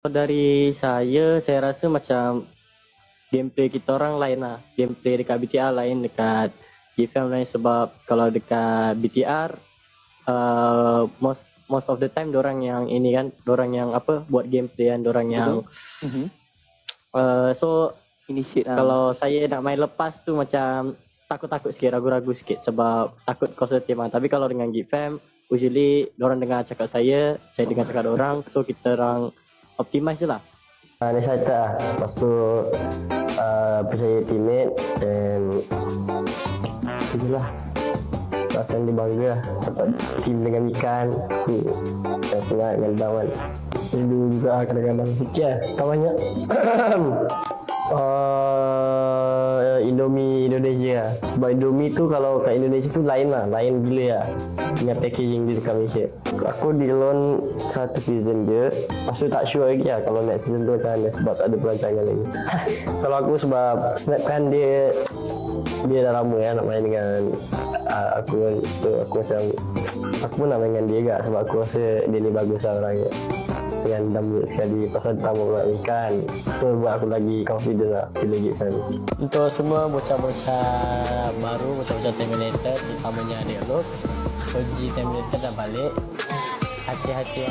Dari saya, saya rasa macam gameplay kita orang lain lah. Gameplay dekat BTR lain dekat GFM lain sebab kalau dekat BTR uh, most most of the time orang yang ini kan, orang yang apa buat gameplay kan, orang yang Mhm. uh, so Initiate lah. kalau saya nak main lepas tu macam takut-takut sikit, ragu-ragu sikit sebab takut tim lah. Tapi kalau dengan GFM, usually orang dengar cakap saya, saya dengar cakap orang, so kita orang optimize je lah. Uh, excited lah. Lepas tu uh, percaya teammate dan itulah. Perasaan dia bangga lah. Dapat team dengan ikan aku dan senang dengan dawan dulu juga lah kadang-kadang. Sikit lah. Tak banyak Lah sebab Indomie tu kalau kat Indonesia tu lain lah. Lain gila lah. Dengan packaging dia dekat Malaysia. Aku di loan satu season je. Lepas tu tak sure lagi lah kalau next season tu macam mana. Sebab tak ada perancangan lagi. Kalau aku sebab snap kan dia dia dah lama ya nak main dengan uh, aku. Kan so aku macam aku pun nak main dengan dia juga sebab aku rasa dia ni bagus lah orangnya dengan dambut sekali. Pasal pertama pula ikan tu buat aku lagi confident lah. Bila kan Untuk semua bocah-bocah baru, bocah-bocah Terminator, terutamanya adik lu, OG Terminator dah balik. Hati-hati.